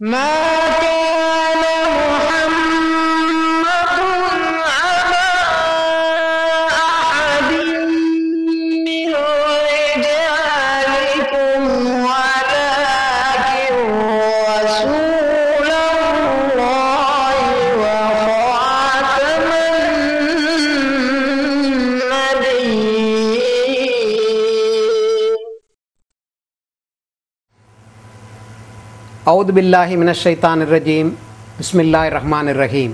ما كان அவுது பில்லாஹி மினஷைத்தான் ரஜீம். பிஸ்மில்லாய் ரஹ்மான் ரஹீம்.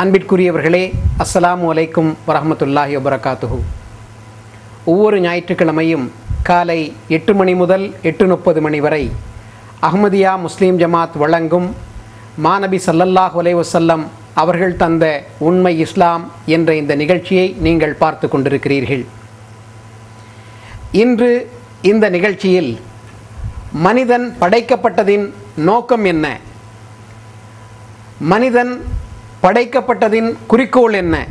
அன்பிற்குரியவர்களே அஸ்லாம் வலைக்கும் வரமத்துல்லாஹி வபரகாத்துஹு. ஒவ்வொரு ஞாயிற்றுக்கிழமையும் காலை எட்டு மணி முதல் எட்டு முப்பது மணி வரை அஹ்மதியா முஸ்லீம் ஜமாத் வழங்கும் மாநபி சல்லல்லாஹ் அலைஹி அவர்கள் தந்த உண்மை இஸ்லாம் என்ற இந்த நிகழ்ச்சியை நீங்கள் பார்த்து கொண்டிருக்கிறீர்கள். இன்று இந்த நிகழ்ச்சியில் மனிதன் படைக்கப்பட்டதின் நோக்கம் என்ன? மனிதன் படைக்கப்பட்டதின் குறிக்கோள் என்ன?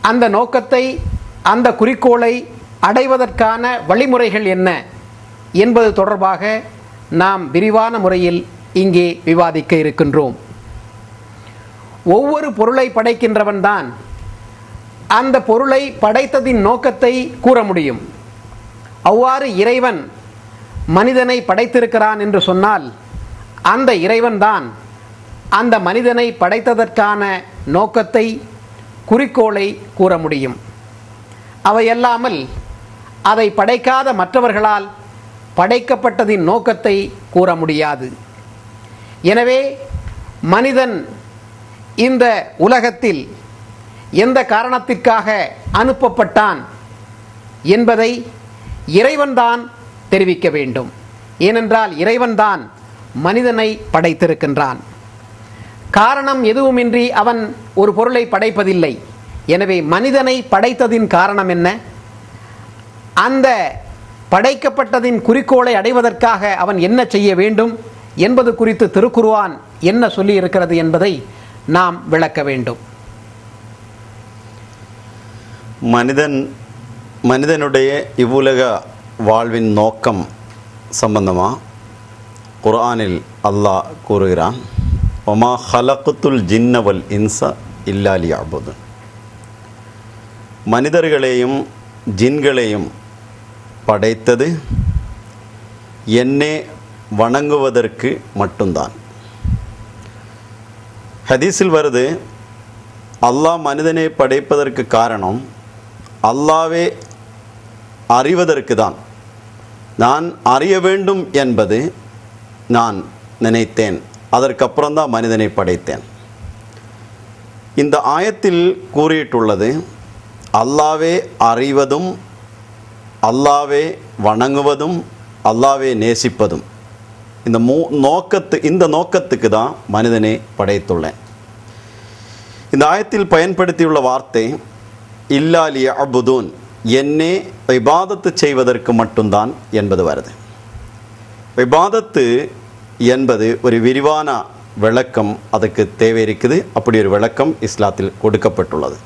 அந்த நோக்கத்தை அந்த குறிக்கோளை அடைவதற்கான வழிமுறைகள் என்ன? என்பது தொடர்பாக நாம் விரிவான முறையில் இங்கே விவாதிக்க இருக்கின்றோம். ஒவ்வொரு பொருளை படைக்கின்றவன்தான் அந்த பொருளை படைத்ததின் நோக்கத்தை கூற முடியும். அவ்வாறு இறைவன் மனிதனை படைத்திருக்கிறான் என்று சொன்னால் அந்த இறைவன்தான் அந்த மனிதனை படைத்ததற்கான நோக்கத்தை குறிக்கோளை கூற முடியும். அவையல்லாமல் அதை படைக்காத மற்றவர்களால் படைக்கப்பட்டதின் நோக்கத்தை கூற முடியாது. எனவே மனிதன் இந்த உலகத்தில் எந்த காரணத்திற்காக அனுப்பப்பட்டான் என்பதை இறைவன்தான் தெரிவிக்க வேண்டும். ஏனென்றால் இறைவன்தான் மனிதனை படைத்திருக்கின்றான். காரணம் எதுவுமின்றி அவன் ஒரு பொருளை படைப்பதில்லை. எனவே மனிதனை படைத்ததின் காரணம் என்ன? அந்த படைக்கப்பட்டதின் குறிக்கோளை அடைவதற்காக அவன் என்ன செய்ய வேண்டும்? என்பது குறித்து திருக்குருவான் என்ன சொல்லியிருக்கிறது என்பதை நாம் விளக்க வேண்டும். மனிதன் மனிதனுடைய இவ்வுலக வாழ்வின் நோக்கம் சம்பந்தமாக குர்ஆனில் அல்லாஹ் கூறுகிறான் ஒமா ஹலக்குத்துல் ஜின்னவல் இன்ச இல்லாலி அபுது மனிதர்களையும் ஜின்களையும் படைத்தது என்னே வணங்குவதற்கு மட்டும்தான் ஹதீஸில் வருது அல்லாஹ் மனிதனை படைப்பதற்கு காரணம் அல்லாவே அறிவதற்கு தான் நான் அறிய வேண்டும் என்பது நான் நினைத்தேன். அதற்கப்புறம்தான் மனிதனை படைத்தேன். இந்த ஆயத்தில் கூறிയിട്ടുള്ളത് அல்லாவே அறிவதும் அல்லாவே வணங்குவதும் அல்லாவே நேசிப்பதும். இந்த மூ நோக்கத்து இந்த நோக்கத்துக்கு தான் மனிதனை படைத்துள்ளேன். இந்த ஆயத்தில் பயன்படுத்தியுள்ள வார்த்தை இல்லாலிய அபுதூன் என்னே இபாதத்து செய்வதற்கு மட்டும்தான் என்பது வருது. விவாதத்து என்பது ஒரு விரிவான விளக்கம் அதுக்கு தேவை இருக்குது அப்படி ஒரு விளக்கம் இஸ்லாத்தில் கொடுக்கப்பட்டுள்ளது.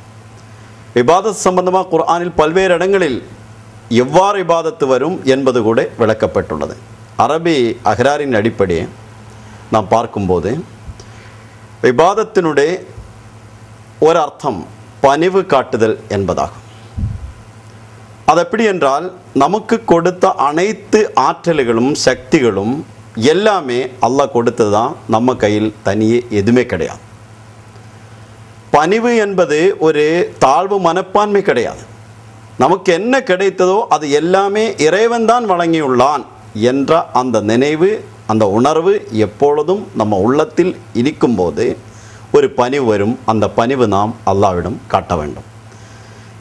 விவாதத்து சம்பந்தமாக குர்ஆனில் பல்வேறு இடங்களில் எவ்வாறு விவாதத்து வரும் என்பது கூட விளக்கப்பட்டுள்ளது. அரபி அகராரின் அடிப்படையை நாம் பார்க்கும்போது விவாதத்தினுடைய ஒரு அர்த்தம் பணிவு காட்டுதல் என்பதாகும். அது எப்படி என்றால் நமக்கு கொடுத்த அனைத்து ஆற்றல்களும் சக்திகளும் எல்லாமே அல்லாஹ் கொடுத்தது தான் நம்ம கையில் தனியே எதுவுமே கிடையாது. பணிவு என்பது ஒரு தாழ்வு மனப்பான்மை கிடையாது. நமக்கு என்ன கிடைத்ததோ அது எல்லாமே இறைவன் தான் வழங்கியுள்ளான் என்ற அந்த நினைவு அந்த உணர்வு எப்பொழுதும் நம்ம உள்ளத்தில் இனிக்கும்போது ஒரு பணிவு வரும். அந்த பணிவு நாம் அல்லாவிடம் காட்ட வேண்டும்.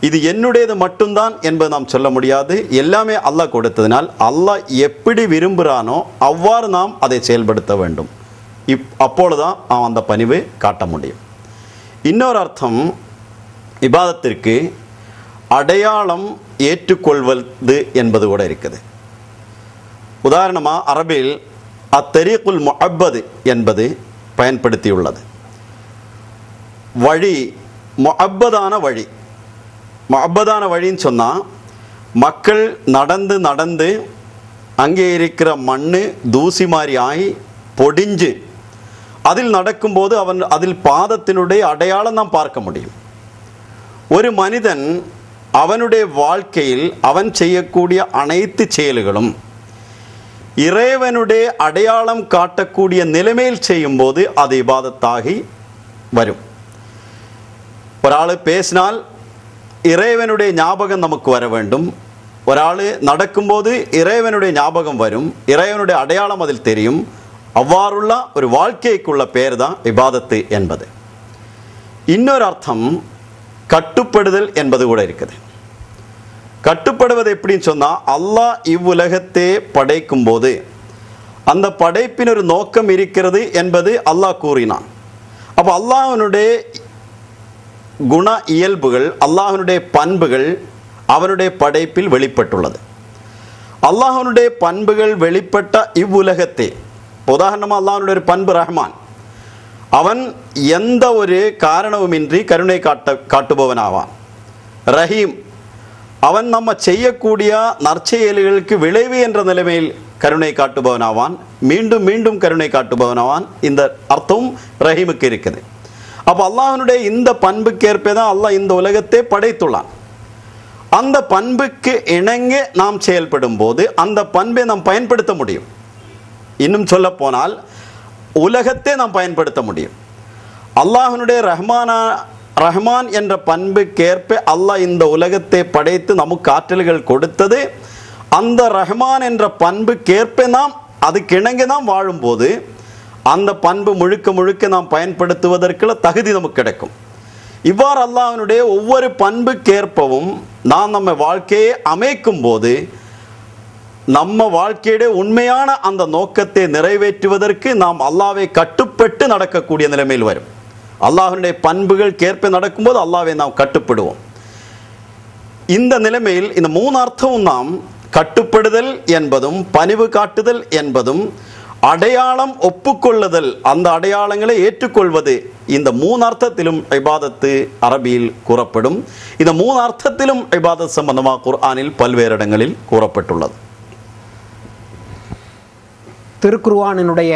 இது என்னுடையது மட்டும்தான் என்பது நாம் சொல்ல முடியாது. எல்லாமே அல்லாஹ் கொடுத்ததினால் அல்லாஹ் எப்படி விரும்புகிறானோ அவ்வாறு நாம் அதை செயல்படுத்த வேண்டும். இப் அப்பொழுதுதான் அவன் அந்த பணிவு காட்ட முடியும். இன்னொரு அர்த்தம் இபாதத்திற்கு அடையாளம் ஏற்றுக்கொள்வது என்பது கூட இருக்குது. உதாரணமாக அரபில் அத்தரீக்குல் முஹப்பது என்பது பயன்படுத்தியுள்ளது. வழி முஹப்பதான வழி. முஅப்பதான வழின்னு சொன்னால் மக்கள் நடந்து நடந்து அங்கே இருக்கிற மண் தூசி மாதிரி ஆகி பொடிஞ்சு அதில் நடக்கும்போது அவன் அதில் பாதத்தினுடைய அடையாளம் தான் பார்க்க முடியும். ஒரு மனிதன் அவனுடைய வாழ்க்கையில் அவன் செய்யக்கூடிய அனைத்து செயல்களும் இறைவனுடைய அடையாளம் காட்டக்கூடிய நிலைமையில் செய்யும்போது அது இபாதத்தாகி வரும். ஒராள் பேசினால் இறைவனுடைய ஞாபகம் நமக்கு வர வேண்டும். ஒராள் நடக்கும்போது இறைவனுடைய ஞாபகம் வரும். இறைவனுடைய அடையாளம் அதில் தெரியும். அவ்வாறுள்ள ஒரு வாழ்க்கைக்குள்ள பேர் தான் விவாதத்து என்பது. இன்னொரு அர்த்தம் கட்டுப்படுதல் என்பது கூட இருக்குது. கட்டுப்படுவது எப்படின்னு சொன்னால் அல்லாஹ் இவ்வுலகத்தை படைக்கும் போது அந்த படைப்பின் ஒரு நோக்கம் இருக்கிறது என்பது அல்லாஹ் கூறினான். அப்போ அல்லாஹனுடைய குண இயல்புகள் அல்லாஹனுடைய பண்புகள் அவனுடைய படைப்பில் வெளிப்பட்டுள்ளது. அல்லாஹனுடைய பண்புகள் வெளிப்பட்ட இவ்வுலகத்தை உதாரணமாக அல்லாஹனுடைய ஒரு பண்பு ரஹ்மான். அவன் எந்த ஒரு காரணவுமின்றி கருணை காட்ட காட்டுபவனாவான். ரஹீம் அவன் நம்ம செய்யக்கூடிய நற்செயல்களுக்கு விளைவு என்ற நிலைமையில் கருணை காட்டுபவனாவான். மீண்டும் மீண்டும் கருணை காட்டுபவனாவான். இந்த அர்த்தம் ரஹீமுக்கு இருக்குது. அப்போ அல்லாஹனுடைய இந்த பண்புக்கேற்பே தான் அல்லாஹ் இந்த உலகத்தை படைத்துள்ளான். அந்த பண்புக்கு இணங்க நாம் செயல்படும் போது அந்த பண்பை நாம் பயன்படுத்த முடியும். இன்னும் சொல்ல போனால் உலகத்தை நாம் பயன்படுத்த முடியும். அல்லாஹனுடைய ரஹ்மானா ரஹ்மான் என்ற பண்புக்கேற்ப அல்லாஹ் இந்த உலகத்தை படைத்து நமக்கு ஆற்றல்கள் கொடுத்தது அந்த ரஹ்மான் என்ற பண்புக்கேற்ப நாம் அதுக்கு இணங்க நாம் வாழும்போது அந்த பண்பு முழுக்க முழுக்க நாம் பயன்படுத்துவதற்குள்ள தகுதி நமக்கு கிடைக்கும். இவ்வாறு அல்லாஹனுடைய ஒவ்வொரு பண்புக்கேற்பவும் நாம் நம்ம வாழ்க்கையை அமைக்கும் போது நம்ம வாழ்க்கையுடைய உண்மையான அந்த நோக்கத்தை நிறைவேற்றுவதற்கு நாம் அல்லாவை கட்டுப்பட்டு நடக்கக்கூடிய நிலைமையில் வரும். அல்லாஹனுடைய பண்புகள் கேற்ப நடக்கும்போது அல்லாவை நாம் கட்டுப்படுவோம். இந்த நிலைமையில் இந்த மூணு அர்த்தமும் நாம் கட்டுப்படுதல் என்பதும் பணிவு காட்டுதல் என்பதும் அடையாளம் ஒப்புக்கொள்ளுதல் அந்த அடையாளங்களை ஏற்றுக்கொள்வது இந்த மூணு அர்த்தத்திலும் இபாதத்து அரபியில் கூறப்படும். இந்த மூணு அர்த்தத்திலும் இபாதத் சம்பந்தமாக குர்ஆனில் பல்வேறு இடங்களில் கூறப்பட்டுள்ளது. திருக்குர்வானினுடைய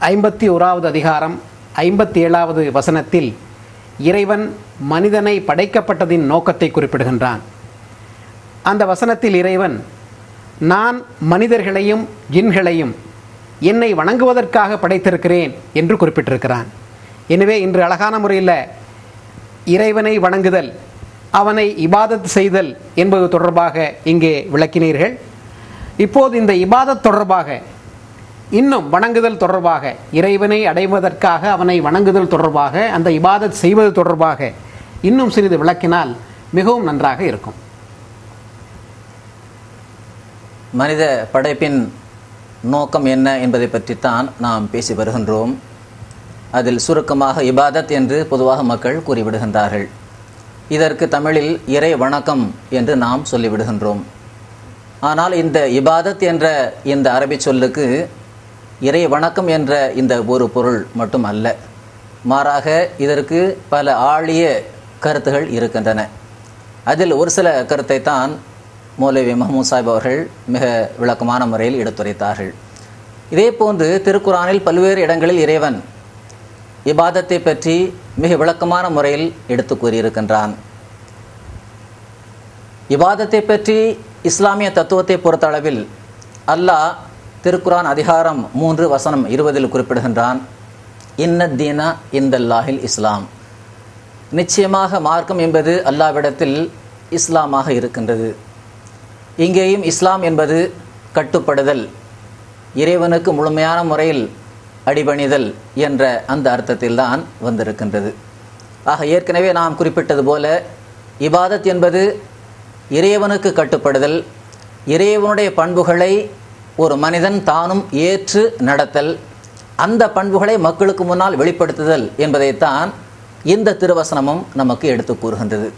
ஐம்பத்தி ஓராவது அதிகாரம் ஐம்பத்தி ஏழாவது வசனத்தில் இறைவன் மனிதனை படைக்கப்பட்டதின் நோக்கத்தை குறிப்பிடுகின்றான். அந்த வசனத்தில் இறைவன் நான் மனிதர்களையும் ஜின்களையும் என்னை வணங்குவதற்காக படைத்திருக்கிறேன் என்று குறிப்பிட்டிருக்கிறான். எனவே இன்று அழகான முறையில் இறைவனை வணங்குதல் அவனை இபாதத் செய்தல் என்பது தொடர்பாக இங்கே விளக்கினீர்கள். இப்போது இந்த இபாதத் தொடர்பாக இன்னும் வணங்குதல் தொடர்பாக இறைவனை அடைவதற்காக அவனை வணங்குதல் தொடர்பாக அந்த இபாதத் செய்வது தொடர்பாக இன்னும் சிறிது விளக்கினால் மிகவும் நன்றாக இருக்கும். மனித படைப்பின் நோக்கம் என்ன என்பதை பற்றித்தான் நாம் பேசி வருகின்றோம். அதில் சுருக்கமாக இபாதத் என்று பொதுவாக மக்கள் கூறிவிடுகின்றார்கள். இதற்கு தமிழில் இறை வணக்கம் என்று நாம் சொல்லிவிடுகின்றோம். ஆனால் இந்த இபாதத் என்ற இந்த அரபி சொல்லுக்கு இறை வணக்கம் என்ற இந்த ஒரு பொருள் மட்டும் அல்ல மாறாக இதற்கு பல ஆழிய கருத்துகள் இருக்கின்றன. அதில் ஒரு சில கருத்தை தான் மௌலவி மஹமூத் சாஹிப் அவர்கள் மிக விளக்கமான முறையில் எடுத்துரைத்தார்கள். இதே போன்று திருக்குறானில் பல்வேறு இடங்களில் இறைவன் இபாதத்தை பற்றி மிக விளக்கமான முறையில் எடுத்து கூறியிருக்கின்றான். இபாதத்தை பற்றி இஸ்லாமிய தத்துவத்தை பொறுத்தளவில் அல்லாஹ் திருக்குரான் அதிகாரம் மூன்று வசனம் இருபதில் குறிப்பிடுகின்றான் இன்ன தீனா இந்தல்லாஹில் இஸ்லாம். நிச்சயமாக மார்க்கம் என்பது அல்லாவிடத்தில் இஸ்லாமாக இருக்கின்றது. இங்கேயும் இஸ்லாம் என்பது கட்டுப்படுதல் இறைவனுக்கு முழுமையான முறையில் அடிபணிதல் என்ற அந்த அர்த்தத்தில்தான் வந்திருக்கின்றது. ஆக ஏற்கனவே நாம் குறிப்பிட்டது போல இபாதத் என்பது இறைவனுக்கு கட்டுப்படுதல் இறைவனுடைய பண்புகளை ஒரு மனிதன் தானும் ஏற்று நடத்தல் அந்த பண்புகளை மக்களுக்கு முன்னால் வெளிப்படுத்துதல் என்பதைத்தான் இந்த திருவசனமும் நமக்கு எடுத்து கூறுகின்றது.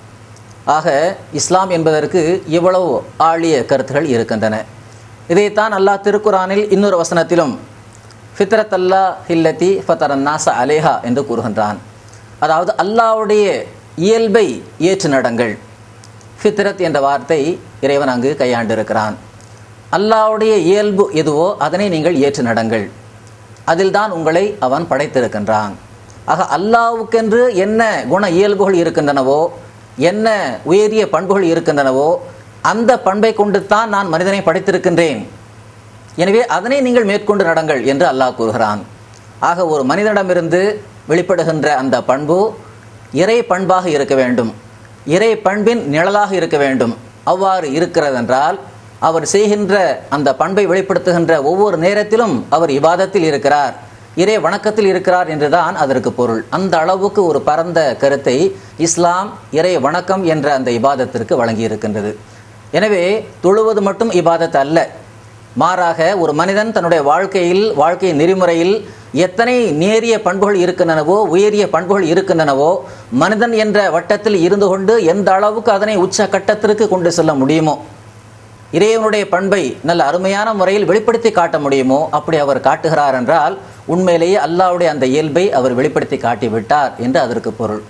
ஆக இஸ்லாம் என்பதற்கு இவ்வளவு ஆழிய கருத்துகள் இருக்கின்றன. இதைத்தான் அல்லாஹ் திருக்குரானில் இன்னொரு வசனத்திலும் ஃபித்ரத் அல்லா ஹில்லத்தி ஃபத்தரன்னாச அலேஹா என்று கூறுகின்றான். அதாவது அல்லாவுடைய இயல்பை ஏற்று நடங்கள். ஃபித்ரத் என்ற வார்த்தை இறைவன் அங்கு கையாண்டிருக்கிறான். அல்லாவுடைய இயல்பு எதுவோ அதனை நீங்கள் ஏற்று நடங்கள். அதில்தான் உங்களை அவன் படைத்திருக்கின்றான். ஆக அல்லாவுக்கென்று என்ன குண இயல்புகள் இருக்கின்றனவோ என்ன உயரிய பண்புகள் இருக்கின்றனவோ அந்த பண்பை கொண்டு தான் நான் மனிதனை படைத்திருக்கின்றேன். எனவே அதனை நீங்கள் மேற்கொண்டு நடங்கள் என்று அல்லாஹ் கூறுகிறான். ஆக ஒரு மனிதனிடமிருந்து வெளிப்படுகின்ற அந்த பண்பு இறை பண்பாக இருக்க வேண்டும். இறை பண்பின் நிழலாக இருக்க வேண்டும். அவ்வாறு இருக்கிறதென்றால் அவர் செய்கின்ற அந்த பண்பை வெளிப்படுத்துகின்ற ஒவ்வொரு நேரத்திலும் அவர் இவாதத்தில் இருக்கிறார். இறை வணக்கத்தில் இருக்கிறார் என்றுதான் அதற்கு பொருள். அந்த அளவுக்கு ஒரு பரந்த கருத்தை இஸ்லாம் இறை வணக்கம் என்ற அந்த இபாதத்திற்கு வழங்கி இருக்கின்றது எனவே தொழுவது மட்டும் இபாதத் அல்ல. மாறாக ஒரு மனிதன் தன்னுடைய வாழ்க்கையில் வாழ்க்கை நெறிமுறையில் எத்தனை நேரிய பண்புகள் இருக்கின்றனவோ உயரிய பண்புகள் இருக்கின்றனவோ மனிதன் என்ற வட்டத்தில் இருந்து கொண்டு எந்த அளவுக்கு அதனை உச்ச கட்டத்திற்கு கொண்டு செல்ல முடியுமோ இறைவனுடைய பண்பை நல்ல அருமையான முறையில் வெளிப்படுத்தி காட்ட முடியுமோ அப்படி அவர் காட்டுகிறார் என்றால் உண்மையிலேயே அல்லாவுடைய அந்த இயல்பை அவர் வெளிப்படுத்தி காட்டிவிட்டார் என்று அதற்கு பொருள்.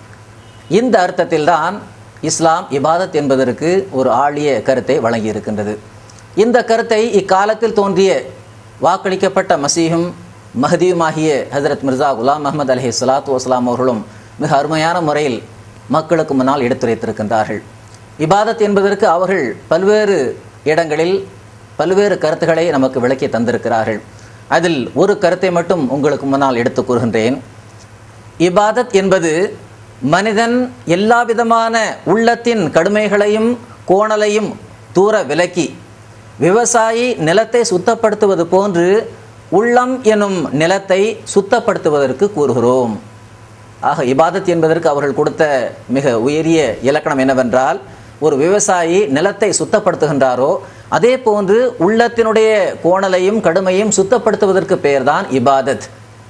இந்த அர்த்தத்தில்தான் இஸ்லாம் இபாதத் என்பதற்கு ஒரு ஆழிய கருத்தை வழங்கி இருக்கின்றது. இந்த கருத்தை இக்காலத்தில் தோன்றிய வாக்களிக்கப்பட்ட மசீஹும் மஹதியுமாகிய ஹசரத் மிர்சா குலாம் அஹமது அலஹி சலாத்து வஸ்லாம் அவர்களும் மிக அருமையான முறையில் மக்களுக்கு முன்னால் எடுத்துரைத்திருக்கின்றார்கள். இபாதத் என்பதற்கு அவர்கள் பல்வேறு இடங்களில் பல்வேறு கருத்துக்களை நமக்கு விளக்கி தந்திருக்கிறார்கள். அதில் ஒரு கருத்தை மட்டும் உங்களுக்கு முன்னால் எடுத்துக் கூறுகின்றேன். இபாதத் என்பது மனிதன் எல்லா விதமான உள்ளத்தின் கடுமைகளையும் கோணலையும் தூர விலக்கி விவசாயி நிலத்தை சுத்தப்படுத்துவது போன்று உள்ளம் எனும் நிலத்தை சுத்தப்படுத்துவதற்கு கூறுகிறோம். ஆக இபாதத் என்பதற்கு அவர்கள் கொடுத்த மிக உயரிய இலக்கணம் என்னவென்றால் ஒரு விவசாயி நிலத்தை சுத்தப்படுத்துகின்றாரோ அதே போன்று உள்ளத்தினுடைய கோணலையும் கடுமையும் சுத்தப்படுத்துவதற்கு பெயர்தான் இபாதத்.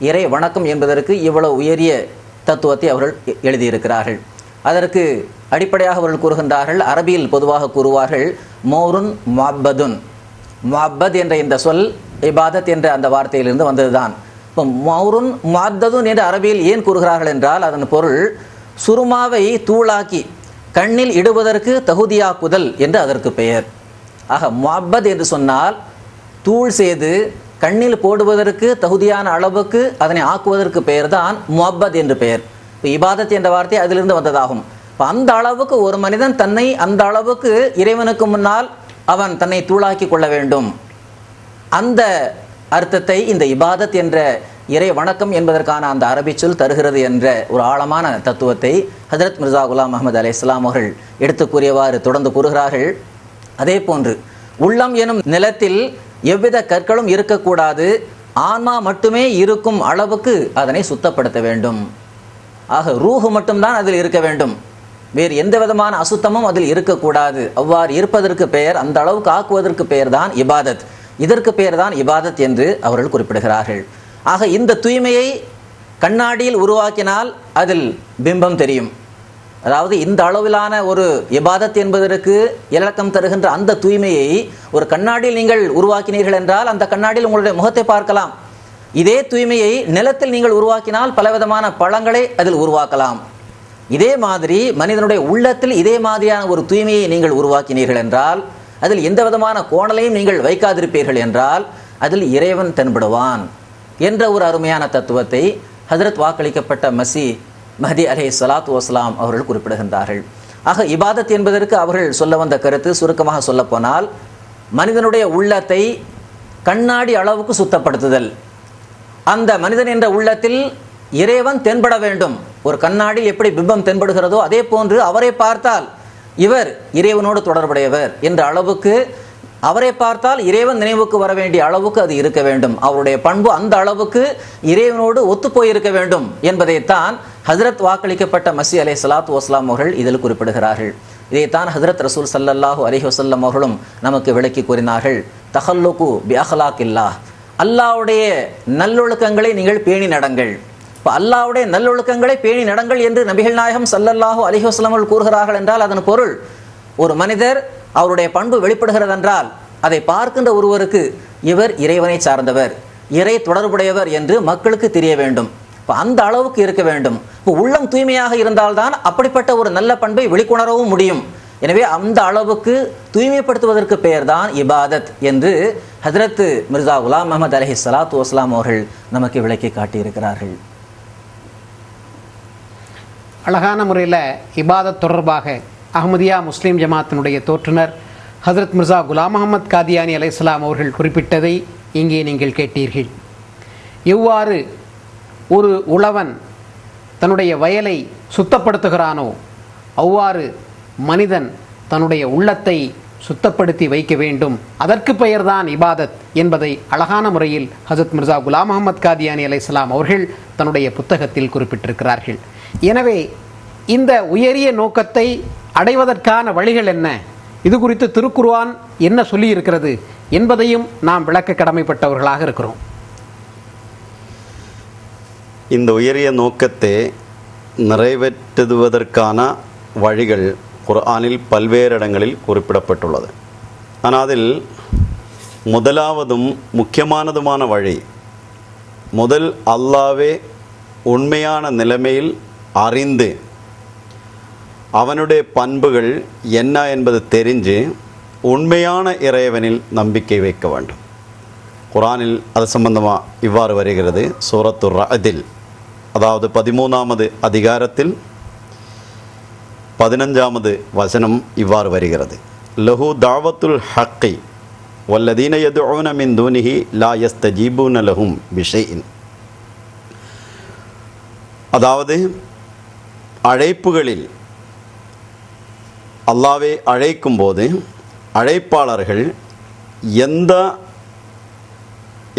இறை வணக்கம் என்பதற்கு இவ்வளவு உயரிய தத்துவத்தை அவர்கள் எழுதியிருக்கிறார்கள். அதற்கு அடிப்படையாக அவர்கள் கூறுகின்றார்கள் அரபியில் பொதுவாக கூறுவார்கள் மோருன் முஅப்பதுன். மொஹபத் என்ற இந்த சொல் இபாதத் என்ற அந்த வார்த்தையிலிருந்து வந்ததுதான். இப்போ மௌருன் மாத்ததுன் என்று அரபியில் ஏன் கூறுகிறார்கள் என்றால் அதன் பொருள் சுருமாவை தூளாக்கி கண்ணில் இடுவதற்கு தகுதியாக்குதல் என்று அதற்கு பெயர். ஆக முஅப்பத் என்று சொன்னால் தூள் செய்து கண்ணில் போடுவதற்கு தகுதியான அளவுக்கு அதனை ஆக்குவதற்கு பெயர் தான் முஅப்பத் என்று பெயர். இப்போ இபாதத் என்ற வார்த்தை அதிலிருந்து வந்ததாகும். இப்போ அந்த அளவுக்கு ஒரு மனிதன் தன்னை அந்த அளவுக்கு இறைவனுக்கு முன்னால் அவன் தன்னை தூளாக்கி கொள்ள வேண்டும். அந்த அர்த்தத்தை இந்த இபாதத் என்ற இறை வணக்கம் என்பதற்கான அந்த அரபி சொல் தருகிறது என்ற ஒரு ஆழமான தத்துவத்தை ஹஜரத் மிர்சா குலாம் அஹமது அலை இஸ்லாம் அவர்கள் எடுத்து கூறியவாறு தொடர்ந்து கூறுகிறார்கள். அதே போன்று உள்ளம் எனும் நிலத்தில் எவ்வித கற்களும் இருக்கக்கூடாது ஆன்மா மட்டுமே இருக்கும் அளவுக்கு அதனை சுத்தப்படுத்த வேண்டும். ஆக ரூஹு மட்டும்தான் அதில் இருக்க வேண்டும். வேறு எந்த விதமான அசுத்தமும் அதில் இருக்கக்கூடாது. அவ்வாறு இருப்பதற்கு பெயர் அந்த அளவுக்கு ஆக்குவதற்கு பெயர் தான் இபாதத். இதற்கு பெயர் தான் இபாதத் என்று அவர்கள் குறிப்பிடுகிறார்கள். ஆக இந்த தூய்மையை கண்ணாடியில் உருவாக்கினால் அதில் பிம்பம் தெரியும். அதாவது இந்த அளவிலான ஒரு இபாதத் என்பதற்கு இலக்கம் தருகின்ற அந்த தூய்மையை ஒரு கண்ணாடியில் நீங்கள் உருவாக்கினீர்கள் என்றால் அந்த கண்ணாடியில் உங்களுடைய முகத்தை பார்க்கலாம். இதே தூய்மையை நிலத்தில் நீங்கள் உருவாக்கினால் பலவிதமான பழங்களை அதில் உருவாக்கலாம். இதே மாதிரி மனிதனுடைய உள்ளத்தில் இதே மாதிரியான ஒரு தூய்மையை நீங்கள் உருவாக்கினீர்கள் என்றால் அதில் எந்த விதமான கோணலையும் நீங்கள் வைக்காதிருப்பீர்கள் என்றால் அதில் இறைவன் தென்படுவான் என்ற ஒரு அருமையான தத்துவத்தை ஹஜரத் வாக்களிக்கப்பட்ட மசி மஹதி அலே சலாத்து வஸ்லாம் அவர்கள் குறிப்பிடுகின்றார்கள். ஆக இபாதத் என்பதற்கு அவர்கள் சொல்ல வந்த கருத்து சுருக்கமாக சொல்லப்போனால் மனிதனுடைய உள்ளத்தை கண்ணாடி அளவுக்கு சுத்தப்படுத்துதல். அந்த மனிதன் என்ற உள்ளத்தில் இறைவன் தென்பட வேண்டும். ஒரு கண்ணாடி எப்படி பிம்பம் தென்படுகிறதோ அதே போன்று அவரை பார்த்தால் இவர் இறைவனோடு தொடர்புடையவர் என்ற அளவுக்கு அவரை பார்த்தால் இறைவன் நினைவுக்கு வர வேண்டிய அளவுக்கு அது இருக்க வேண்டும். அவருடைய பண்பு அந்த அளவுக்கு இறைவனோடு ஒத்துப்போயிருக்க வேண்டும் என்பதைத்தான் ஹசரத் வாக்களிக்கப்பட்ட மசி அலை சலாத் வஸ்லாம் அவர்கள் இதில் குறிப்பிடுகிறார்கள். இதைத்தான் ஹசரத் ரசூல் சல்லல்லாஹூ அலைஹி வசல்லம் அவர்களும் நமக்கு விளக்கி கூறினார்கள். தஹல்லுக்கு பி அஹ்லாக்கில்லாஹ் அல்லாஹ்வுடைய நல்லொழுக்கங்களை நீங்கள் பேணி நடங்கள். இப்போ அல்லாஹ்வுடைய நல்லொழுக்கங்களை பேணி நடங்கள் என்று நபிகள் நாயகம் சல்லல்லாஹூ அலிஹஸ்லாமல் கூறுகிறார்கள் என்றால் அதன் பொருள் ஒரு மனிதர் அவருடைய பண்பு வெளிப்படுகிறது என்றால் அதை பார்க்கின்ற ஒருவருக்கு இவர் இறைவனை சார்ந்தவர் இறை தொடர்புடையவர் என்று மக்களுக்கு தெரிய வேண்டும். இப்போ அந்த அளவுக்கு இருக்க வேண்டும். இப்போ உள்ளம் தூய்மையாக இருந்தால்தான் அப்படிப்பட்ட ஒரு நல்ல பண்பை வெளிக்கொணரவும் முடியும். எனவே அந்த அளவுக்கு தூய்மைப்படுத்துவதற்கு பெயர்தான் இபாதத் என்று ஹஜரத் மிர்சா குலாம் முகமது அலஹி சலாத்து வஸ்லாம் அவர்கள் நமக்கு விளக்கி காட்டியிருக்கிறார்கள். அழகான முறையில் இபாதத் தொடர்பாக அஹமதியா முஸ்லீம் ஜமாத்தினுடைய தோற்றுனர். ஹசரத் மிர்சா குலாம் முகமது காதியானி அலையாம் அவர்கள் குறிப்பிட்டதை இங்கே நீங்கள் கேட்டீர்கள். எவ்வாறு ஒரு உழவன் தன்னுடைய வயலை சுத்தப்படுத்துகிறானோ அவ்வாறு மனிதன் தன்னுடைய உள்ளத்தை சுத்தப்படுத்தி வைக்க வேண்டும். அதற்கு பெயர்தான் இபாதத் என்பதை அழகான முறையில் ஹசத் மிர்சா குலாம் முகமது காதியானி அலைஹிஸ்ஸலாம் அவர்கள் தன்னுடைய புத்தகத்தில் குறிப்பிட்டிருக்கிறார்கள். எனவே இந்த உயரிய நோக்கத்தை அடைவதற்கான வழிகள் என்ன? இது குறித்து திருக்குர்ஆன் என்ன சொல்லியிருக்கிறது என்பதையும் நாம் விளக்க கடமைப்பட்டவர்களாக இருக்கிறோம். இந்த உயரிய நோக்கத்தை நிறைவேற்றுவதற்கான வழிகள் குர்ஆனில் பல்வேறு இடங்களில் குறிப்பிடப்பட்டுள்ளது. ஆனால் அதில் முதலாவதும் முக்கியமானதுமான வழி முதல் அல்லாவே உண்மையான நிலைமையில் அறிந்து அவனுடைய பண்புகள் என்ன என்பது தெரிஞ்சு உண்மையான இறைவனில் நம்பிக்கை வைக்க வேண்டும். குரானில் அது சம்பந்தமாக இவ்வாறு வருகிறது. சூரத்து ரஅதில் அதாவது பதிமூணாமது அதிகாரத்தில் பதினஞ்சாமது வசனம் இவ்வாறு வருகிறது. லஹு தாவத்துல் ஹக்கை வல்லதீன யதுஊன மின் தூனிஹி லா யஸ்தஜீபூன லஹும் விஷயின் அதாவது அழைப்புகளில் அல்லாவே அழைக்கும்போது அழைப்பாளர்கள் எந்த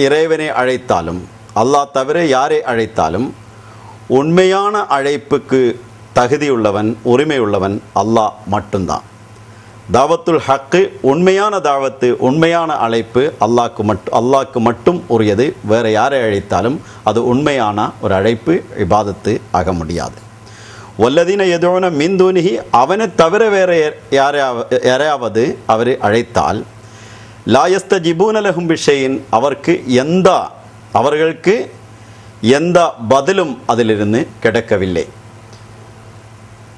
இறைவனை அழைத்தாலும் அல்லாஹ் தவிர யாரை அழைத்தாலும் உண்மையான அழைப்புக்கு தகுதியுள்ளவன் உரிமையுள்ளவன் அல்லாஹ் மட்டும்தான். தாவத்துல் ஹக்கு உண்மையான தாவத்து உண்மையான அழைப்பு அல்லாக்கு மட்டும் அல்லாஹ்க்கு மட்டும் உரியது. வேறு யாரை அழைத்தாலும் அது உண்மையான ஒரு அழைப்பு இபாதத்து ஆக முடியாது. ஒல்லதீன எதோன மின்தூனிகி அவனை தவிர வேற யாரையாவது யாரையாவது அவரை அழைத்தால் லாயஸ்த ஜிபூனலகும் விஷயின் அவருக்கு எந்த அவர்களுக்கு எந்த பதிலும் அதிலிருந்து கிடைக்கவில்லை.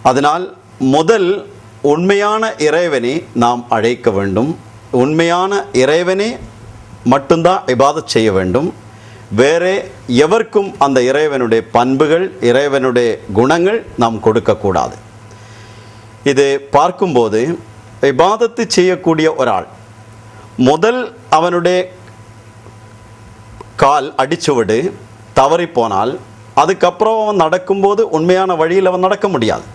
அதனால் முதல் உண்மையான இறைவனை நாம் அழைக்க வேண்டும். உண்மையான இறைவனை மட்டும்தான் இபாதத் செய்ய வேண்டும். வேறே எவருக்கும் அந்த இறைவனுடைய பண்புகள் இறைவனுடைய குணங்கள் நாம் கொடுக்கக்கூடாது. இது பார்க்கும்போது இபாதத்து செய்யக்கூடிய ஒரு ஆள் முதல் அவனுடைய கால் அடிச்சுவிடு தவறி போனால் அதுக்கப்புறம் அவன் நடக்கும்போது உண்மையான வழியில் அவன் நடக்க முடியாது.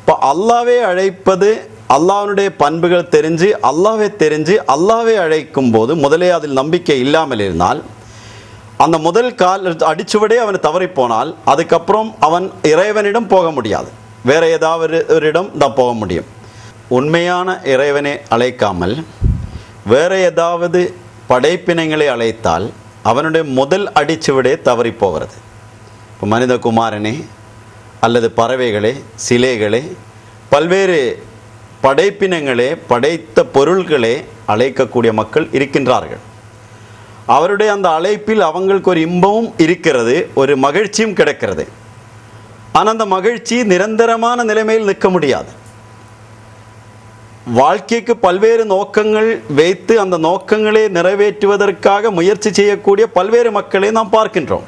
இப்போ அல்லாவே அழைப்பது அல்லாஹ்வுடைய பண்புகள் தெரிஞ்சு அல்லாவே தெரிஞ்சு அல்லாவே அழைக்கும் போது முதலே அதில் நம்பிக்கை இல்லாமல் இருந்தால் அந்த முதல் கால் அடிச்சுவிடே அவன் தவறி போனால் அதுக்கப்புறம் அவன் இறைவனிடம் போக முடியாது. வேற ஏதாவது ஒரு இடம் தான் போக முடியும். உண்மையான இறைவனை அழைக்காமல் வேற ஏதாவது படைப்பினங்களை அழைத்தால் அவனுடைய முதல் அடிச்சுவிடே தவறி போகிறது. இப்போ மனிதகுமாரனே அல்லது பறவைகளே சிலைகளே பல்வேறு படைப்பினங்களே படைத்த பொருள்களே அழைக்கக்கூடிய மக்கள் இருக்கின்றார்கள். அவருடைய அந்த அழைப்பில் அவங்களுக்கு ஒரு இன்பமும் இருக்கிறது ஒரு மகிழ்ச்சியும் கிடைக்கிறது. ஆனால் அந்த மகிழ்ச்சி நிரந்தரமான நிலைமையில் நிற்க முடியாது. வாழ்க்கைக்கு பல்வேறு நோக்கங்கள் வைத்து அந்த நோக்கங்களை நிறைவேற்றுவதற்காக முயற்சி செய்யக்கூடிய பல்வேறு மக்களை நாம் பார்க்கின்றோம்.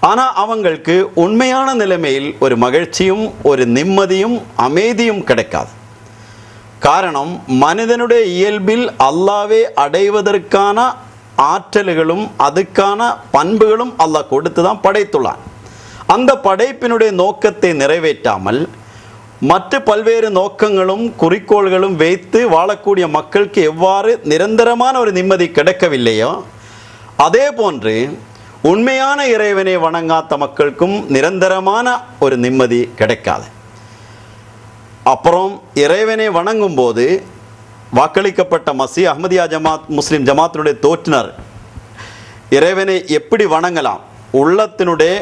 ஆனால் அவங்களுக்கு உண்மையான நிலைமையில் ஒரு மகிழ்ச்சியும் ஒரு நிம்மதியும் அமைதியும் கிடைக்காது. காரணம் மனிதனுடைய இயல்பில் அல்லாவே அடைவதற்கான ஆற்றல்களும் அதுக்கான பண்புகளும் அல்லாஹ் கொடுத்து தான் படைத்துள்ளான். அந்த படைப்பினுடைய நோக்கத்தை நிறைவேற்றாமல் மற்ற பல்வேறு நோக்கங்களும் குறிக்கோள்களும் வைத்து வாழக்கூடிய மக்களுக்கு எவ்வாறு நிரந்தரமான ஒரு நிம்மதி கிடைக்கவில்லையோ அதே போன்று உண்மையான இறைவனை வணங்காத மக்களுக்கும் நிரந்தரமான ஒரு நிம்மதி கிடைக்காது. அப்புறம் இறைவனை வணங்கும் போது வாக்களிக்கப்பட்ட மசி அஹ்மதியா ஜமாத் முஸ்லீம் ஜமாத்தினுடைய தோற்றினர். இறைவனை எப்படி வணங்கலாம்? உள்ளத்தினுடைய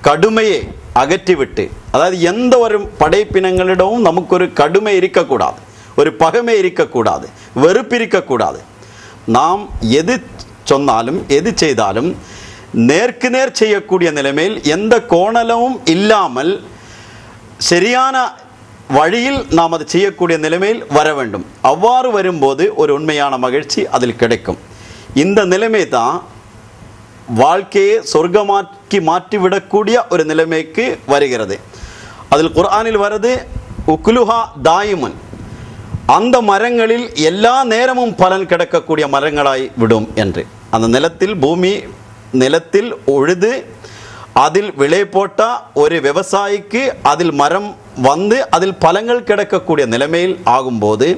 கடுமையை அகற்றிவிட்டு அதாவது எந்த ஒரு படைப்பினங்களிடமும் நமக்கு ஒரு கடுமை இருக்கக்கூடாது ஒரு பகமை இருக்கக்கூடாது வெறுப்பு இருக்கக்கூடாது. நாம் எது சொன்னாலும் எது செய்தாலும் நேருக்கு நேர் செய்யக்கூடிய நிலைமையில் எந்த கோணலமும் இல்லாமல் சரியான வழியில் நாம் அது செய்யக்கூடிய நிலைமையில் வர வேண்டும். அவ்வாறு வரும்போது ஒரு உண்மையான மகிழ்ச்சி அதில் கிடைக்கும். இந்த நிலைமை தான் வாழ்க்கையை சொர்க்கமாக்கி மாற்றிவிடக்கூடிய ஒரு நிலைமைக்கு வருகிறது. அதில் குர்ஆனில் வருது உக்லுஹா தாயுமன். அந்த மரங்களில் எல்லா நேரமும் பலன் கிடைக்கக்கூடிய மரங்களாய் விடும் என்று. அந்த நிலத்தில் பூமி நிலத்தில் உழுது அதில் விளை போட்டால் ஒரு விவசாயிக்கு அதில் மரம் வந்து அதில் பலங்கள் கிடைக்கக்கூடிய நிலைமையில் ஆகும்போது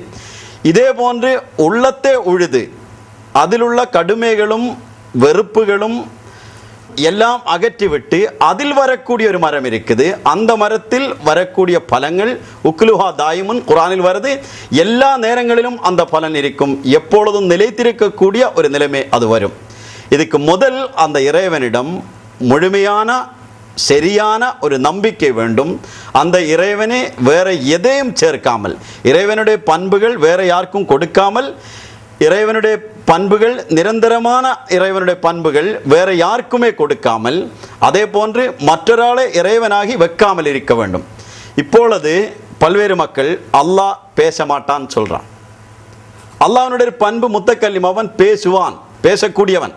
இதே போன்று உள்ளத்தை உழுது அதிலுள்ள கடுமைகளும் வெறுப்புகளும் எல்லாம் அகற்றிவிட்டு அதில் வரக்கூடிய ஒரு மரம் இருக்குது. அந்த மரத்தில் வரக்கூடிய பலங்கள் உக்லுஹா தாயிமுன் குரானில் வருது எல்லா நேரங்களிலும் அந்த பலன் இருக்கும். எப்பொழுதும் நிலைத்திருக்கக்கூடிய ஒரு நிலைமை அது வரும். இதுக்கு முதல் அந்த இறைவனிடம் முழுமையான சரியான ஒரு நம்பிக்கை வேண்டும். அந்த இறைவனை வேற எதையும் சேர்க்காமல் இறைவனுடைய பண்புகள் வேற யாருக்கும் கொடுக்காமல் இறைவனுடைய பண்புகள் நிரந்தரமான இறைவனுடைய பண்புகள் வேற யாருக்குமே கொடுக்காமல் அதே போன்று மற்றொராளை இறைவனாகி வைக்காமல் இருக்க வேண்டும். இப்பொழுது பல்வேறு மக்கள் அல்லாஹ் பேச மாட்டான்னு சொல்றான். அல்லாஹனுடைய பண்பு முத்தக்கல்லிம் அவன் பேசுவான் பேசக்கூடியவன்.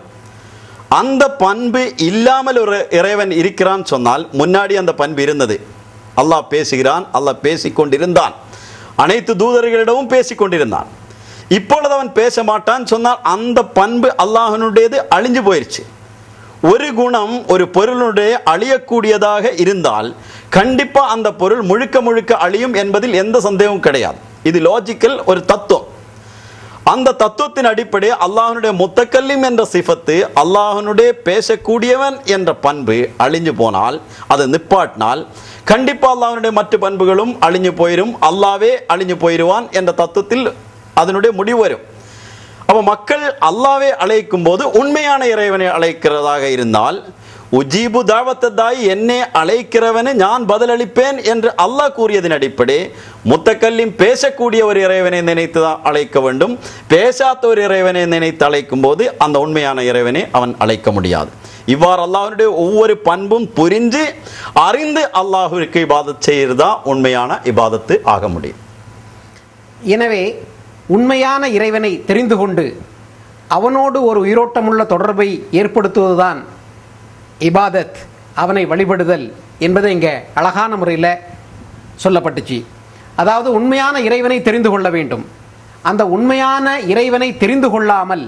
அந்த பண்பு இல்லாமல் ஒரு இறைவன் இருக்கிறான் சொன்னால் முன்னாடி அந்த பண்பு இருந்தது. அல்லாஹ் பேசுகிறான் அல்லாஹ் பேசிக்கொண்டிருந்தான். அனைத்து தூதர்களிடமும் பேசிக்கொண்டிருந்தான். இப்பொழுது அவன் பேச மாட்டான் சொன்னால் அந்த பண்பு அல்லாஹனுடையது அழிஞ்சு போயிருச்சு. ஒரு குணம் ஒரு பொருளுடைய அழியக்கூடியதாக இருந்தால் கண்டிப்பாக அந்த பொருள் முழுக்க முழுக்க அழியும் என்பதில் எந்த சந்தேகமும் கிடையாது. இது லாஜிக்கல் ஒரு தத்துவம். அந்த தத்துவத்தின் அடிப்படை அல்லாஹனுடைய முத்தக்கல்லிம் என்ற சிஃபத்து அல்லாஹனுடைய பேசக்கூடியவன் என்ற பண்பு அழிஞ்சு போனால் அதை நிப்பாட்டினால் கண்டிப்பாக அல்லாஹனுடைய மற்ற பண்புகளும் அழிஞ்சு போயிடும் அல்லாவே அழிஞ்சு போயிடுவான் என்ற தத்துவத்தில் அதனுடைய முடிவு வரும். அப்போ மக்கள் அல்லாவே அழைக்கும் போது உண்மையான இறைவனை அழைக்கிறதாக இருந்தால் உஜீபு தாவத்ததாய் என்னை அழைக்கிறவனு நான் பதிலளிப்பேன் என்று அல்லாஹ் கூறியதன் அடிப்படை. முத்தக்கல்லின் பேசக்கூடிய ஒரு இறைவனை நினைத்து தான் அழைக்க வேண்டும். பேசாத ஒரு இறைவனை நினைத்து அழைக்கும் போது அந்த உண்மையான இறைவனை அவன் அழைக்க முடியாது. இவ்வாறு அல்லாஹனுடைய ஒவ்வொரு பண்பும் புரிஞ்சு அறிந்து அல்லாஹுக்கு இபாதத் செய்யறதா உண்மையான இபாதத்து ஆக முடியும். எனவே உண்மையான இறைவனை தெரிந்து கொண்டு அவனோடு ஒரு உயிரோட்டமுள்ள தொடர்பை ஏற்படுத்துவதுதான் இபாதத் அவனை வழிபடுதல் என்பதை இங்கே அழகான முறையில் சொல்லப்பட்டுச்சு. அதாவது உண்மையான இறைவனை தெரிந்து கொள்ள வேண்டும். அந்த உண்மையான இறைவனை தெரிந்து கொள்ளாமல்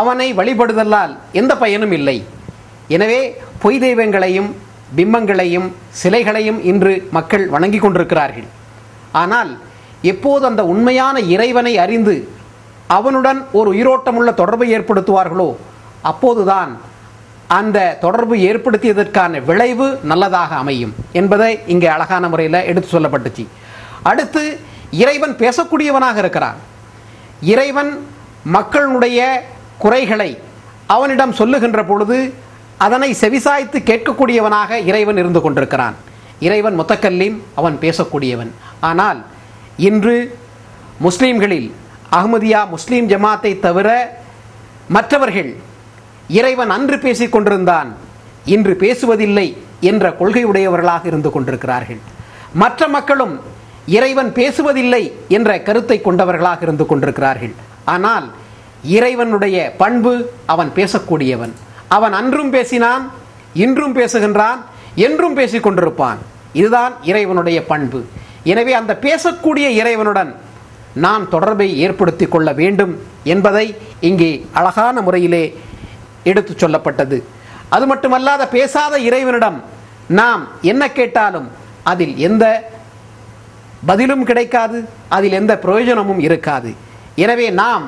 அவனை வழிபடுதலால் எந்த பயனும் இல்லை. எனவே பொய் தெய்வங்களையும் பிம்பங்களையும் சிலைகளையும் இன்று மக்கள் வணங்கி கொண்டிருக்கிறார்கள். ஆனால் எப்போது அந்த உண்மையான இறைவனை அறிந்து அவனுடன் ஒரு உயிரோட்டமுள்ள தொடர்பை ஏற்படுத்துவார்களோ அப்போதுதான் அந்த தொடர்பு ஏற்படுத்தியதற்கான விளைவு நல்லதாக அமையும் என்பதை இங்கே அழகான முறையில் எடுத்து சொல்லப்பட்டுச்சு. அடுத்து இறைவன் பேசக்கூடியவனாக இருக்கிறான். இறைவன் மக்களுடைய குறைகளை அவனிடம் சொல்லுகின்ற பொழுது அதனை செவிசாய்த்து கேட்கக்கூடியவனாக இறைவன் இருந்து கொண்டிருக்கிறான். இறைவன் முத்தக்கல்லீம் அவன் பேசக்கூடியவன். ஆனால் இன்று முஸ்லீம்களில் அஹ்மதியா முஸ்லீம் ஜமாத்தை தவிர மற்றவர்கள் இறைவன் அன்று பேசிக் கொண்டிருந்தான். இன்று பேசுவதில்லை என்ற கொள்கையுடையவர்களாக இருந்து கொண்டிருக்கிறார்கள். மற்ற மக்களும் இறைவன் பேசுவதில்லை என்ற கருத்தை கொண்டவர்களாக இருந்து கொண்டிருக்கிறார்கள். ஆனால் இறைவனுடைய பண்பு அவன் பேசக்கூடியவன். அவன் அன்றும் பேசினான் இன்றும் பேசுகின்றான் என்றும் பேசிக் கொண்டிருப்பான். இதுதான் இறைவனுடைய பண்பு. எனவே அந்த பேசக்கூடிய இறைவனுடன் நாம் தொடர்பை ஏற்படுத்தி கொள்ள வேண்டும் என்பதை இங்கே அழகான முறையிலே எடுத்துச் சொல்லப்பட்டது. அது மட்டுமல்லாத பேசாத இறைவனிடம் நாம் என்ன கேட்டாலும் அதில் எந்த பதிலும் கிடைக்காது அதில் எந்த பிரயோஜனமும் இருக்காது. எனவே நாம்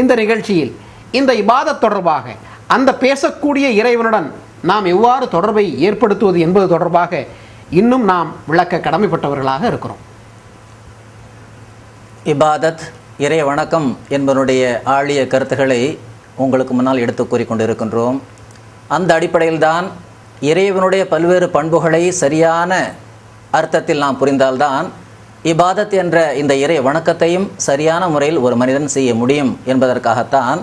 இந்த நிகழ்ச்சியில் இந்த இபாதத் தொடர்பாக அந்த பேசக்கூடிய இறைவனுடன் நாம் எவ்வாறு தொடர்பை ஏற்படுத்துவது என்பது தொடர்பாக இன்னும் நாம் விளக்க கடமைப்பட்டவர்களாக இருக்கிறோம். இபாதத் இறை வணக்கம் என்பதனுடைய ஆழிய கருத்துக்களை உங்களுக்கு முன்னால் எடுத்து கூறிக்கொண்டிருக்கின்றோம். அந்த அடிப்படையில்தான் இறைவனுடைய பல்வேறு பண்புகளை சரியான அர்த்தத்தில் நாம் புரிந்தால்தான் இபாதத் என்ற இந்த இறை வணக்கத்தையும் சரியான முறையில் ஒரு மனிதன் செய்ய முடியும் என்பதற்காகத்தான்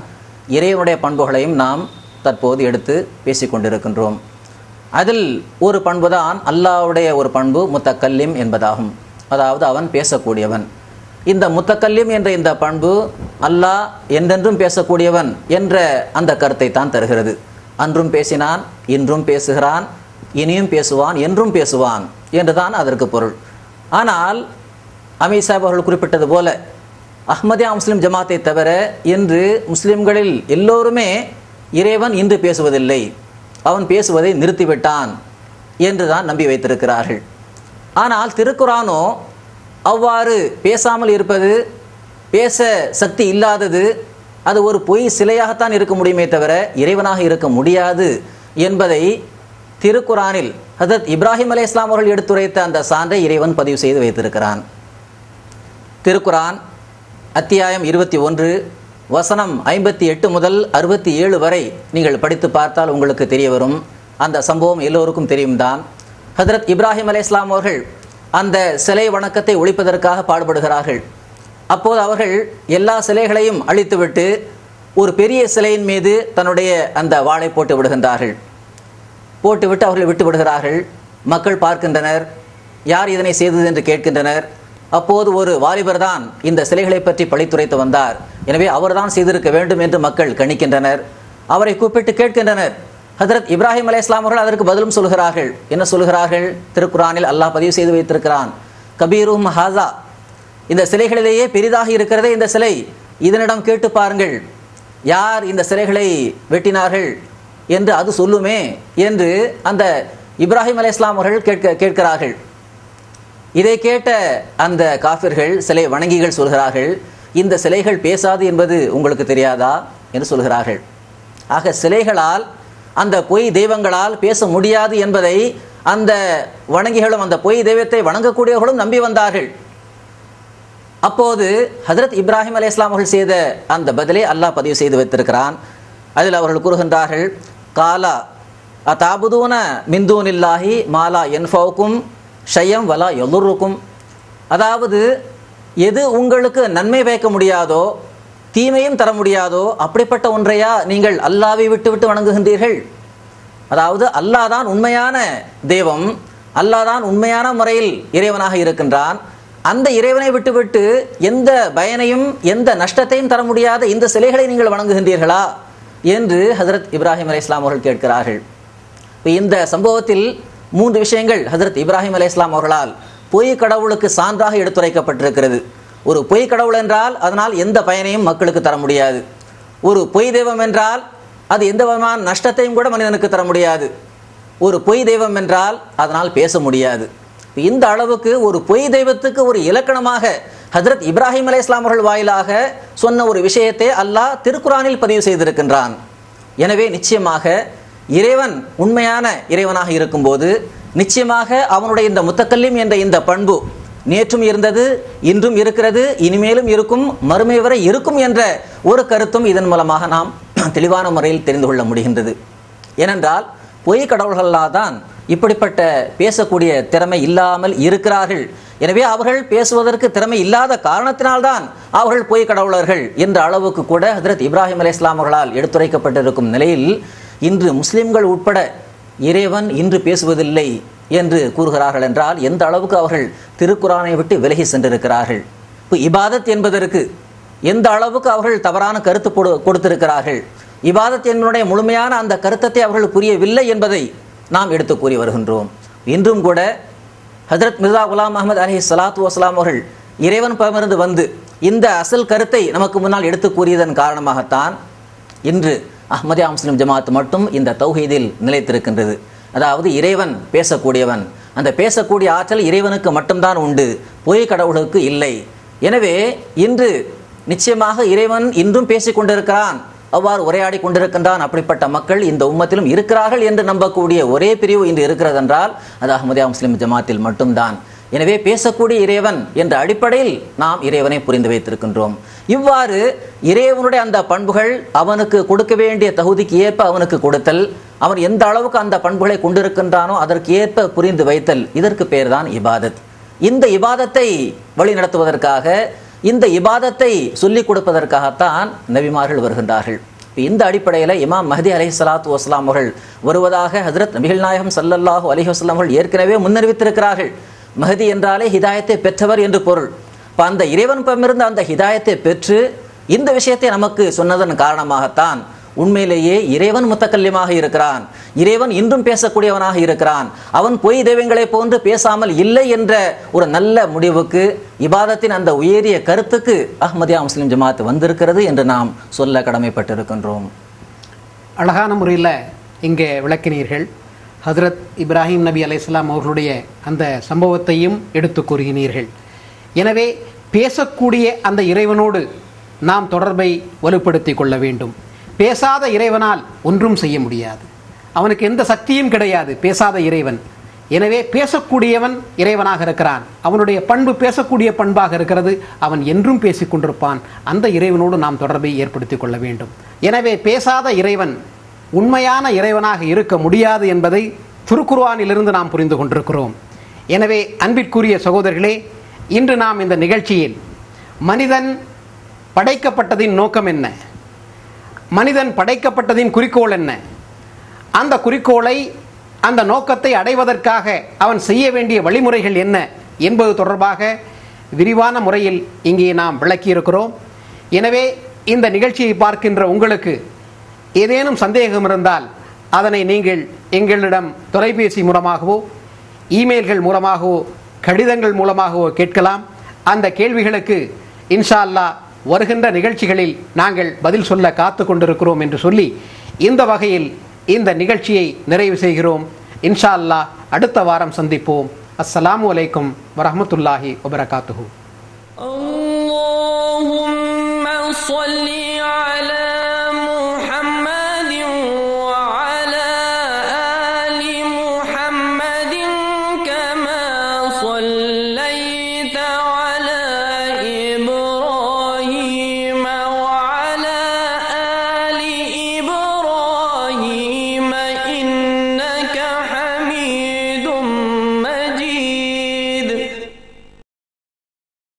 இறைவனுடைய பண்புகளையும் நாம் தற்போது எடுத்து பேசிக்கொண்டிருக்கின்றோம். அதில் ஒரு பண்புதான் அல்லாஹ்வுடைய ஒரு பண்பு முத்தக்கல்லிம் என்பதாகும். அதாவது அவன் பேசக்கூடியவன். இந்த முத்தக்கல்யம் என்ற இந்த பண்பு அல்லாஹ் என்றென்றும் பேசக்கூடியவன் என்ற அந்த கருத்தை தான் தருகிறது. அன்றும் பேசினான் இன்றும் பேசுகிறான் இனியும் பேசுவான் என்றும் பேசுவான் என்றுதான் அதற்கு பொருள். ஆனால் அமீர் சாஹிப் அவர்கள் குறிப்பிட்டது போல அஹ்மதியா முஸ்லிம் ஜமாத்தை தவிர இன்று முஸ்லிம்களில் எல்லோருமே இறைவன் இன்று பேசுவதில்லை அவன் பேசுவதை நிறுத்திவிட்டான் என்று தான் நம்பி வைத்திருக்கிறார்கள். ஆனால் திருக்குறானோ அவ்வாறு பேசாமல் இருப்பது பேச சக்தி இல்லாதது அது ஒரு பொய் சிலையாகத்தான் இருக்க முடியுமே தவிர இறைவனாக இருக்க முடியாது என்பதை திருக்குரானில் ஹதரத் இப்ராஹிம் அலை இஸ்லாம் அவர்கள் எடுத்துரைத்த அந்த சான்றை இறைவன் பதிவு செய்து வைத்திருக்கிறான். திருக்குரான் அத்தியாயம் இருபத்தி ஒன்று வசனம் ஐம்பத்தி எட்டு முதல் அறுபத்தி ஏழு வரை நீங்கள் படித்து பார்த்தால் உங்களுக்கு தெரிய வரும். அந்த சம்பவம் எல்லோருக்கும் தெரியும் தான் ஹதரத் இப்ராஹிம் அலி இஸ்லாம் அவர்கள் அந்த சிலை வணக்கத்தை ஒழிப்பதற்காக பாடுபடுகிறார்கள். அப்போது அவர்கள் எல்லா சிலைகளையும் அழித்துவிட்டு ஒரு பெரிய சிலையின் மீது தன்னுடைய அந்த வாளை போட்டு விடுகின்றார்கள். போட்டுவிட்டு அவர்களை விட்டு விடுகிறார்கள். மக்கள் பார்க்கின்றனர். யார் இதனை செய்தது என்று கேட்கின்றனர். அப்போது ஒரு வாலிபர் தான் இந்த சிலைகளை பற்றி பழித்துரைத்து வந்தார். எனவே அவர்தான் செய்திருக்க வேண்டும் என்று மக்கள் கணிக்கின்றனர். அவரை கூப்பிட்டு கேட்கின்றனர். ஹதரத் இப்ராஹிம் அலை இஸ்லாம் அவர்கள் அதற்கு பதிலும் சொல்கிறார்கள். என்ன சொல்கிறார்கள்? திருக்குரானில் அல்லாஹ் பதிவு செய்து வைத்திருக்கிறான். கபீரும் ஹாசா இந்த சிலைகளிலேயே பெரிதாக இருக்கிறதே இந்த சிலை. இதனிடம் கேட்டு பாருங்கள். யார் இந்த சிலைகளை வெட்டினார்கள் என்று அது சொல்லுமே என்று அந்த இப்ராஹிம் அலே இஸ்லாம் அவர்கள் கேட்க கேட்கிறார்கள். இதை கேட்ட அந்த காஃபிர்கள் சிலை வணங்கிகள் சொல்கிறார்கள் இந்த சிலைகள் பேசாது என்பது உங்களுக்கு தெரியாதா? என்று சொல்கிறார்கள். ஆக சிலைகளால் அந்த பொய் தெய்வங்களால் பேச முடியாது என்பதை அந்த வணங்கிகளும் அந்த பொய் தெய்வத்தை வணங்கக்கூடியவர்களும் நம்பி வந்தார்கள். அப்போது ஹஜரத் இப்ராஹிம் அலி இஸ்லாம் அவர்கள் செய்த அந்த பதிலை அல்லாஹ் பதிவு செய்து வைத்திருக்கிறான். அதில் அவர்கள் கூறுகின்றார்கள் காலா அதாபுதூன மிந்தூனில்லாஹி மாலா என்ஃபோக்கும் ஷயம் வலா எலுருக்கும் அதாவது எது உங்களுக்கு நன்மை வைக்க முடியாதோ தீமையும் தர முடியாதோ? அப்படிப்பட்ட ஒன்றையா நீங்கள் அல்லாவை விட்டு விட்டு வணங்குகின்றீர்கள்? அதாவது அல்லாஹ் தான் உண்மையான தெய்வம் அல்லாஹ் தான் உண்மையான முறையில் இறைவனாக இருக்கின்றான். அந்த இறைவனை விட்டுவிட்டு எந்த பயனையும் எந்த நஷ்டத்தையும் தர முடியாத இந்த சிலைகளை நீங்கள் வணங்குகின்றீர்களா? என்று ஹசரத் இப்ராஹிம் அலி இஸ்லாம் அவர்கள் கேட்கிறார்கள். இப்போ இந்த சம்பவத்தில் மூன்று விஷயங்கள் ஹஜரத் இப்ராஹிம் அலி இஸ்லாம் அவர்களால் பொய் கடவுளுக்கு சான்றாக எடுத்துரைக்கப்பட்டிருக்கிறது. ஒரு பொய் கடவுள் என்றால் அதனால் எந்த பயனையும் மக்களுக்கு தர முடியாது. ஒரு பொய் தெய்வம் என்றால் அது எந்த விதமான நஷ்டத்தையும் கூட மனிதனுக்கு தர முடியாது. ஒரு பொய் தெய்வம் என்றால் அதனால் பேச முடியாது. இந்த அளவுக்கு ஒரு பொய் தெய்வத்துக்கு ஒரு இலக்கணமாக ஹஜரத் இப்ராஹிம் அலை இஸ்லாம் அவர்கள் வாயிலாக சொன்ன ஒரு விஷயத்தை அல்லாஹ் திருக்குரானில் பதிவு செய்திருக்கின்றான். எனவே நிச்சயமாக இறைவன் உண்மையான இறைவனாக இருக்கும்போது நிச்சயமாக அவனுடைய இந்த முத்தக்கல்லிம் என்ற இந்த பண்பு நேற்றும் இருந்தது இன்றும் இருக்கிறது இனிமேலும் இருக்கும் மறுமை வரை இருக்கும் என்ற ஒரு கருத்தும் இதன் மூலமாக நாம் தெளிவான முறையில் தெரிந்து கொள்ள முடிகின்றது. ஏனென்றால் பொய் கடவுள்களாக தான் இப்படிப்பட்ட பேசக்கூடிய திறமை இல்லாமல் இருக்கிறார்கள். எனவே அவர்கள் பேசுவதற்கு திறமை இல்லாத காரணத்தினால்தான் அவர்கள் பொய் கடவுளர்கள் என்ற அளவுக்கு கூட ஹதரத் இப்ராஹிம் அலி இஸ்லாம் அவர்களால் எடுத்துரைக்கப்பட்டிருக்கும் நிலையில் இன்று முஸ்லிம்கள் உட்பட இறைவன் இன்று பேசுவதில்லை என்று கூறுகிறார்கள் என்றால் எந்த அளவுக்கு அவர்கள் திருக்குறானை விட்டு விலகி சென்றிருக்கிறார்கள்? இப்போ இபாதத் என்பதற்கு எந்த அளவுக்கு அவர்கள் தவறான கருத்து கொடு- கொடுத்திருக்கிறார்கள்? இபாதத் என்பனுடைய முழுமையான அந்த கருத்தத்தை அவர்கள் புரியவில்லை என்பதை நாம் எடுத்து கூறி வருகின்றோம். இன்றும் கூட ஹஜரத் மிர்சா குலாம் அஹமது அலி சலாத்து வஸ்லாம் அவர்கள் இறைவன் பகமிருந்து வந்து இந்த அசல் கருத்தை நமக்கு முன்னால் எடுத்து கூறியதன் காரணமாகத்தான் இன்று அஹ்மதியா முஸ்லிம் ஜமாத் மட்டும் இந்த தௌஹீதில் நிலைத்திருக்கின்றது. அதாவது இறைவன் பேசக்கூடியவன். அந்த பேசக்கூடிய ஆற்றல் இறைவனுக்கு மட்டும்தான் உண்டு. பொய் கடவுளுக்கு இல்லை. எனவே இன்று நிச்சயமாக இறைவன் இன்றும் பேசிக்கொண்டிருக்கிறான் அவ்வாறு உரையாடி கொண்டிருக்கின்றான் அப்படிப்பட்ட மக்கள் இந்த உம்மத்திலும் இருக்கிறார்கள் என்று நம்பக்கூடிய ஒரே பிரிவு இன்று இருக்கிறது என்றால் அது அஹ்மதியா முஸ்லிம் ஜமாத்தில் மட்டும்தான். எனவே பேசக்கூடிய இறைவன் என்ற அடிப்படையில் நாம் இறைவனை புரிந்து வைத்திருக்கின்றோம். இவ்வாறு இறைவனுடைய அந்த பண்புகள் அவனுக்கு கொடுக்க வேண்டிய தகுதிக்கு ஏற்ப அவனுக்கு கொடுத்தல் அவன் எந்த அளவுக்கு அந்த பண்புகளை கொண்டிருக்கின்றானோ அதற்கு ஏற்ப புரிந்து வைத்தல் இதற்கு பேர்தான் இபாதத். இந்த இபாதத்தை வழிநடத்துவதற்காக இந்த இபாதத்தை சொல்லிக் கொடுப்பதற்காகத்தான் நபிமார்கள் வருகின்றார்கள். இந்த அடிப்படையில் இமாம் மஹதி அலி சலாத்து வஸ்லாம் அவர்கள் வருவதாக ஹஜரத் நபிகள் நாயகம் சல்லல்லாஹு அலி வஸ்லாம் அவர்கள் ஏற்கனவே முன்னறிவித்திருக்கிறார்கள். மஹதி என்றாலே ஹிதாயத்தை பெற்றவர் என்று பொருள். இப்போ அந்த இறைவனிடமிருந்து அந்த ஹிதாயத்தை பெற்று இந்த விஷயத்தை நமக்கு சொன்னதன் காரணமாகத்தான் உண்மையிலேயே இறைவன் முத்தக்கல்யமாக இருக்கிறான். இறைவன் இன்றும் பேசக்கூடியவனாக இருக்கிறான். அவன் பொய் தெய்வங்களைப் போன்று பேசாமல் இல்லை என்ற ஒரு நல்ல முடிவுக்கு இபாதத்தின் அந்த உயரிய கருத்துக்கு அஹ்மதியா முஸ்லிம் ஜமாத் வந்திருக்கிறது என்று நாம் சொல்ல கடமைப்பட்டிருக்கின்றோம். அழகான முறையில் இங்கே விளக்கினீர்கள். ஹஜரத் இப்ராஹிம் நபி அலையாம் அவர்களுடைய அந்த சம்பவத்தையும் எடுத்து கூறுகினீர்கள் எனவே பேசக்கூடிய அந்த இறைவனோடு நாம் தொடர்பை வலுப்படுத்தி கொள்ள வேண்டும். பேசாத இறைவனால் ஒன்றும் செய்ய முடியாது. அவனுக்கு எந்த சக்தியும் கிடையாது பேசாத இறைவன். எனவே பேசக்கூடியவன் இறைவனாக இருக்கிறான். அவனுடைய பண்பு பேசக்கூடிய பண்பாக இருக்கிறது. அவன் என்றும் பேசிக் கொண்டிருப்பான். அந்த இறைவனோடு நாம் தொடர்பை ஏற்படுத்தி கொள்ள வேண்டும். எனவே பேசாத இறைவன் உண்மையான இறைவனாக இருக்க முடியாது என்பதை திருக்குர்வானிலிருந்து நாம் புரிந்து கொண்டிருக்கிறோம். எனவே அன்பிற்குரிய சகோதரர்களே இன்று நாம் இந்த நிகழ்ச்சியில் மனிதன் படைக்கப்பட்டதின் நோக்கம் என்ன? மனிதன் படைக்கப்பட்டதின் குறிக்கோள் என்ன? அந்த குறிக்கோளை அந்த நோக்கத்தை அடைவதற்காக அவன் செய்ய வேண்டிய வழிமுறைகள் என்ன என்பது தொடர்பாக விரிவான முறையில் இங்கே நாம் விளக்கியிருக்கிறோம். எனவே இந்த நிகழ்ச்சியை பார்க்கின்ற உங்களுக்கு ஏதேனும் சந்தேகம் இருந்தால் அதனை நீங்கள் எங்களிடம் தொலைபேசி மூலமாகவோ இமெயில்கள் மூலமாகவோ கடிதங்கள் மூலமாகவோ கேட்கலாம் அந்த கேள்விகளுக்கு இன்ஷா அல்லாஹ் வருகின்ற நிகழ்ச்சிகளில் நாங்கள் பதில் சொல்ல காத்து கொண்டிருக்கிறோம் என்று சொல்லி இந்த வகையில் இந்த நிகழ்ச்சியை நிறைவு செய்கிறோம் இன்ஷா அல்லாஹ் அடுத்த வாரம் சந்திப்போம் அஸ்ஸலாமு அலைக்கும் வரஹ்மத்துல்லாஹி வபரகாத்துஹு اللهم صل على